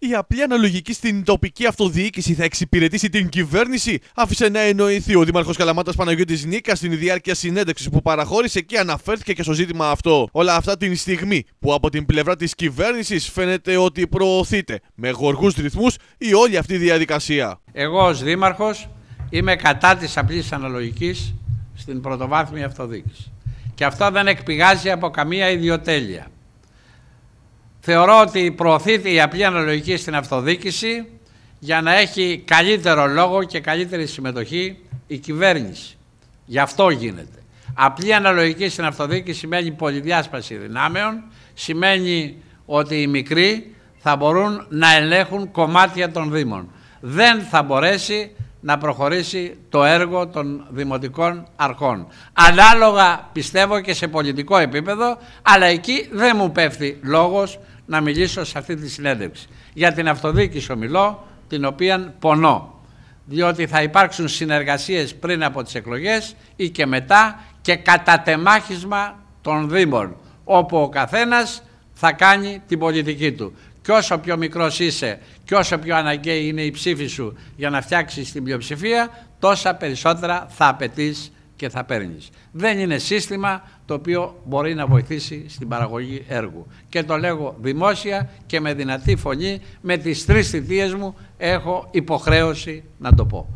Η απλή αναλογική στην τοπική αυτοδιοίκηση θα εξυπηρετήσει την κυβέρνηση, άφησε να εννοηθεί ο Δήμαρχος Καλαμάτας Παναγιώτης Νίκας στην διάρκεια συνέντευξης που παραχώρησε και αναφέρθηκε και στο ζήτημα αυτό. Όλα αυτά την στιγμή που από την πλευρά της κυβέρνησης φαίνεται ότι προωθείται με γοργούς ρυθμούς η όλη αυτή διαδικασία. Εγώ ως Δήμαρχος είμαι κατά της απλής αναλογικής στην πρωτοβάθμια αυτοδιοίκηση. Και αυτό δεν εκπηγάζει από καμία ιδιοτέλεια. Θεωρώ ότι προωθείται η απλή αναλογική στην αυτοδίκηση για να έχει καλύτερο λόγο και καλύτερη συμμετοχή η κυβέρνηση. Γι' αυτό γίνεται. Απλή αναλογική στην αυτοδίκηση σημαίνει πολυδιάσπαση δυνάμεων, σημαίνει ότι οι μικροί θα μπορούν να ελέγχουν κομμάτια των Δήμων. Δεν θα μπορέσει να προχωρήσει το έργο των δημοτικών αρχών. Ανάλογα πιστεύω και σε πολιτικό επίπεδο, αλλά εκεί δεν μου πέφτει λόγος να μιλήσω σε αυτή τη συνέντευξη. Για την αυτοδίκηση ομιλώ, την οποία πονώ. Διότι θα υπάρξουν συνεργασίες πριν από τις εκλογές ή και μετά και κατατεμάχισμα των Δήμων, όπου ο καθένας θα κάνει την πολιτική του. Και όσο πιο μικρός είσαι και όσο πιο αναγκαίη είναι η ψήφη σου για να φτιάξεις την πλειοψηφία, τόσα περισσότερα θα απαιτείς και θα παίρνεις. Δεν είναι σύστημα το οποίο μπορεί να βοηθήσει στην παραγωγή έργου. Και το λέγω δημόσια και με δυνατή φωνή, με τις τρεις θητείες μου έχω υποχρέωση να το πω.